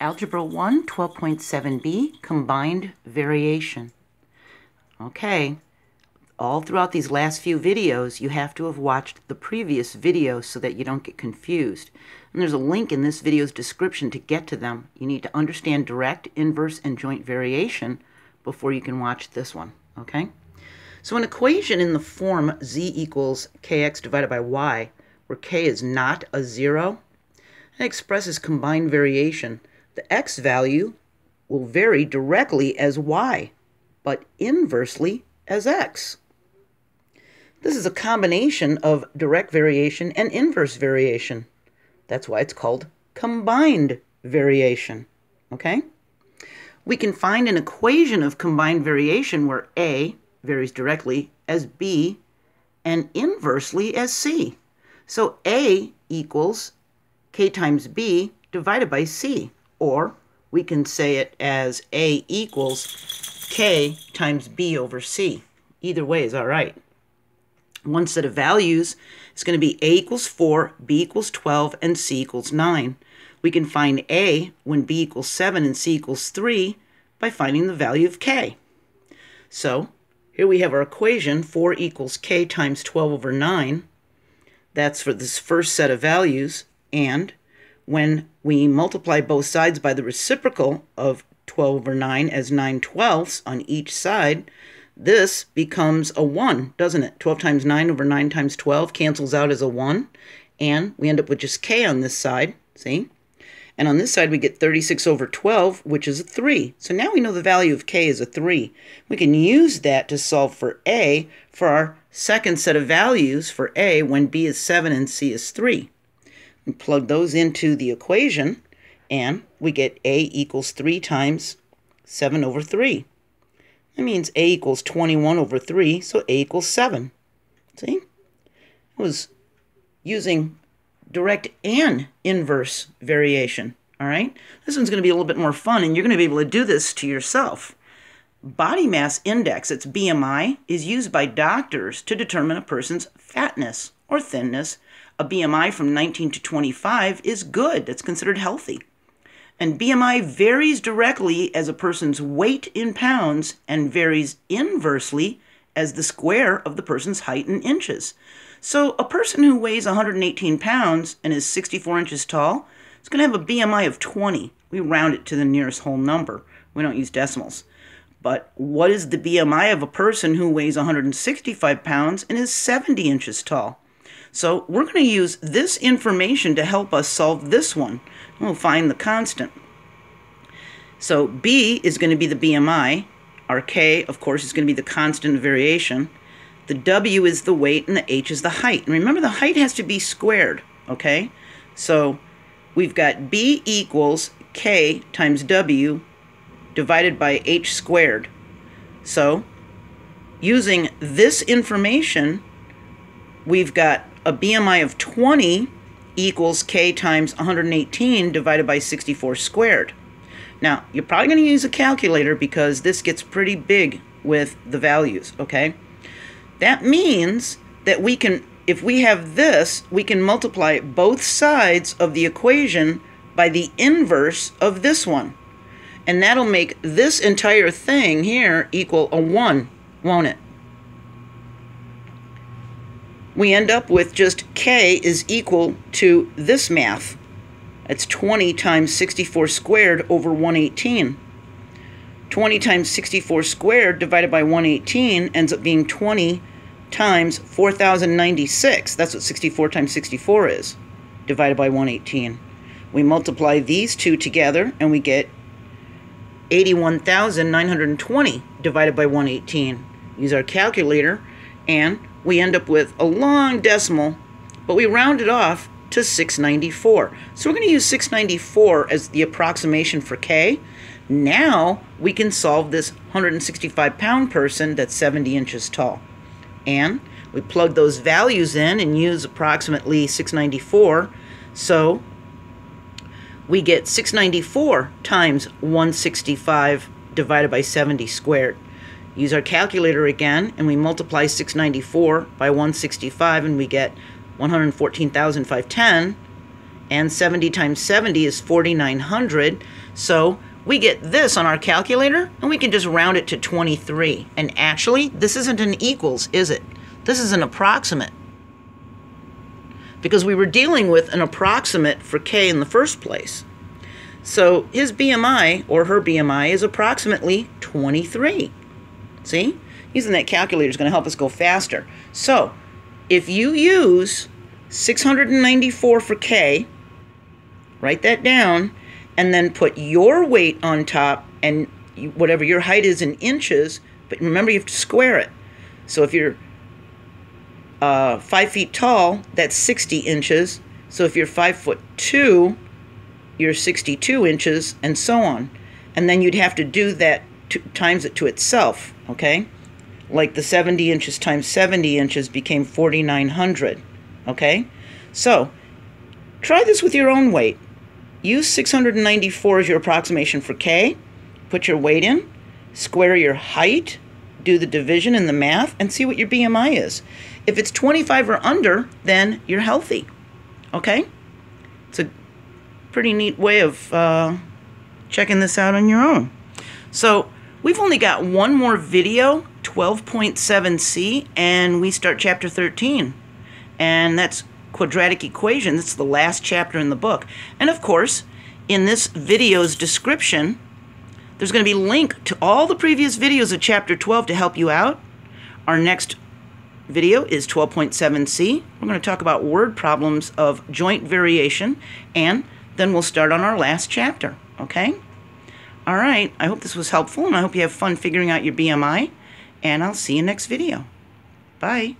Algebra 1, 12.7b, Combined Variation. Okay, all throughout these last few videos, you have to have watched the previous videos so that you don't get confused. And there's a link in this video's description to get to them. You need to understand direct, inverse, and joint variation before you can watch this one, okay? So an equation in the form z equals kx divided by y, where k is not a zero, it expresses combined variation the x value will vary directly as y, but inversely as x. This is a combination of direct variation and inverse variation. That's why it's called combined variation. Okay? We can find an equation of combined variation where A varies directly as B and inversely as C. So A equals K times B divided by C. Or we can say it as A equals K times B over C. Either way is all right. One set of values is going to be A equals 4, B equals 12, and C equals 9. We can find A when B equals 7 and C equals 3 by finding the value of K. So here we have our equation, 4 equals K times 12 over 9. That's for this first set of values. And when we multiply both sides by the reciprocal of 12 over 9 as 9 twelfths on each side, this becomes a 1, doesn't it? 12 times 9 over 9 times 12 cancels out as a 1, and we end up with just k on this side, see? And on this side, we get 36 over 12, which is a 3. So now we know the value of k is a 3. We can use that to solve for a for our second set of values for a when b is 7 and c is 3 plug those into the equation, and we get a equals 3 times 7 over 3. That means a equals 21 over 3, so a equals 7. See? I was using direct and inverse variation. All right? This one's going to be a little bit more fun, and you're going to be able to do this to yourself. Body mass index, its BMI, is used by doctors to determine a person's fatness or thinness a BMI from 19 to 25 is good. That's considered healthy. And BMI varies directly as a person's weight in pounds and varies inversely as the square of the person's height in inches. So a person who weighs 118 pounds and is 64 inches tall is going to have a BMI of 20. We round it to the nearest whole number. We don't use decimals. But what is the BMI of a person who weighs 165 pounds and is 70 inches tall? So we're going to use this information to help us solve this one. We'll find the constant. So B is going to be the BMI. Our K, of course, is going to be the constant of variation. The W is the weight and the H is the height. And remember, the height has to be squared, okay? So we've got B equals K times W divided by H squared. So using this information, we've got a BMI of 20 equals k times 118 divided by 64 squared. Now, you're probably going to use a calculator because this gets pretty big with the values, okay? That means that we can, if we have this, we can multiply both sides of the equation by the inverse of this one. And that'll make this entire thing here equal a 1, won't it? We end up with just k is equal to this math. It's 20 times 64 squared over 118. 20 times 64 squared divided by 118 ends up being 20 times 4,096. That's what 64 times 64 is, divided by 118. We multiply these two together and we get 81,920 divided by 118. Use our calculator and we end up with a long decimal, but we round it off to 694. So we're going to use 694 as the approximation for K. Now we can solve this 165 pound person that's 70 inches tall. And we plug those values in and use approximately 694. So we get 694 times 165 divided by 70 squared. Use our calculator again, and we multiply 694 by 165, and we get 114,510. and 70 times 70 is 4900. So we get this on our calculator and we can just round it to 23. And actually, this isn't an equals, is it? This is an approximate. Because we were dealing with an approximate for K in the first place. So his BMI or her BMI is approximately 23. See? Using that calculator is going to help us go faster. So if you use 694 for K, write that down, and then put your weight on top and whatever your height is in inches, but remember you have to square it. So if you're uh, five feet tall, that's 60 inches. So if you're five foot two, you're 62 inches, and so on. And then you'd have to do that times it to itself, okay? Like the 70 inches times 70 inches became 4,900, okay? So try this with your own weight. Use 694 as your approximation for K. Put your weight in, square your height, do the division in the math, and see what your BMI is. If it's 25 or under, then you're healthy. Okay? It's a pretty neat way of uh, checking this out on your own. So, we've only got one more video, 12.7c, and we start chapter 13. And that's quadratic equations. It's the last chapter in the book. And of course, in this video's description, there's going to be a link to all the previous videos of chapter 12 to help you out. Our next video is 12.7c. We're going to talk about word problems of joint variation, and then we'll start on our last chapter, okay? All right, I hope this was helpful, and I hope you have fun figuring out your BMI, and I'll see you next video. Bye.